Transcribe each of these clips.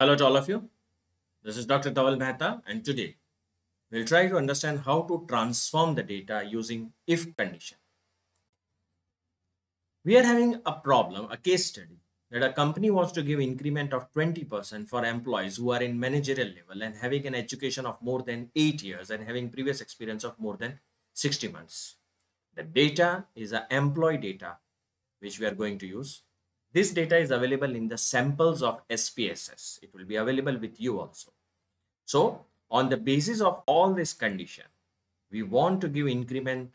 Hello to all of you. This is Dr. Dhaval Maheta and today we'll try to understand how to transform the data using if condition. We are having a problem, a case study that a company wants to give increment of 20% for employees who are in managerial level and having an education of more than 8 years and having previous experience of more than 60 months. The data is a employee data which we are going to use this data is available in the samples of SPSS. It will be available with you also. So on the basis of all this condition, we want to give increment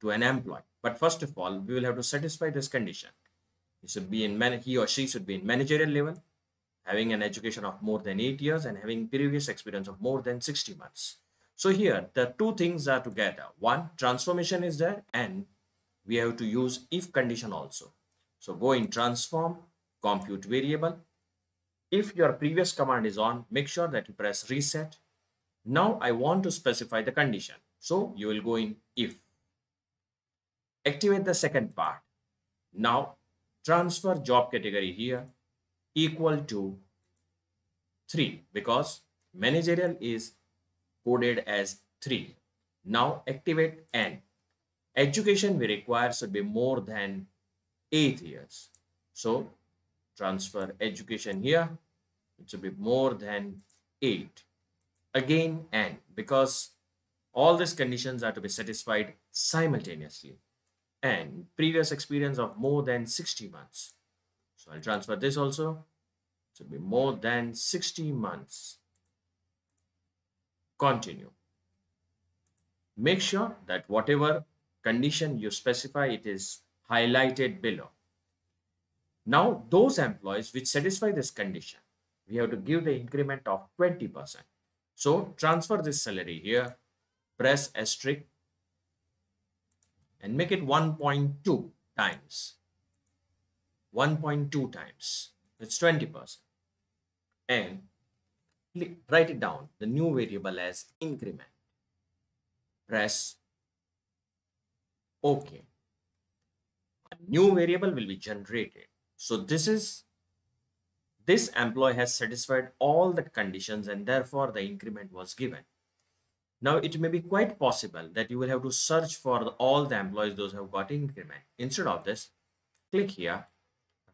to an employee. But first of all, we will have to satisfy this condition. He should be in man he or she should be in managerial level, having an education of more than eight years and having previous experience of more than 60 months. So here the two things are together. One, transformation is there and we have to use if condition also. So go in transform, compute variable. If your previous command is on, make sure that you press reset. Now I want to specify the condition. So you will go in if. Activate the second part. Now transfer job category here equal to 3 because managerial is coded as 3. Now activate and education we require should be more than 8 years. So transfer education here, it should be more than 8. Again and because all these conditions are to be satisfied simultaneously and previous experience of more than 60 months. So I'll transfer this also. It should be more than 60 months. Continue. Make sure that whatever condition you specify, it is highlighted below. Now, those employees which satisfy this condition, we have to give the increment of 20%. So, transfer this salary here, press asterisk and make it 1.2 times. 1.2 times. It's 20%. And write it down, the new variable as increment. Press OK new variable will be generated. So this is this employee has satisfied all the conditions and therefore the increment was given. Now it may be quite possible that you will have to search for the, all the employees those have got increment. Instead of this, click here,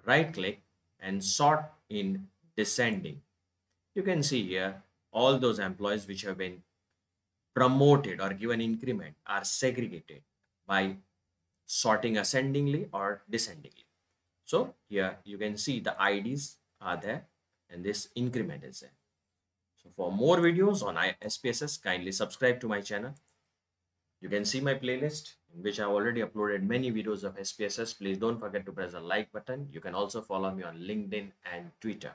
right click and sort in descending. You can see here all those employees which have been promoted or given increment are segregated by sorting ascendingly or descendingly. So here you can see the IDs are there and this increment is there. So for more videos on SPSS, kindly subscribe to my channel. You can see my playlist in which I have already uploaded many videos of SPSS. Please don't forget to press the like button. You can also follow me on LinkedIn and Twitter.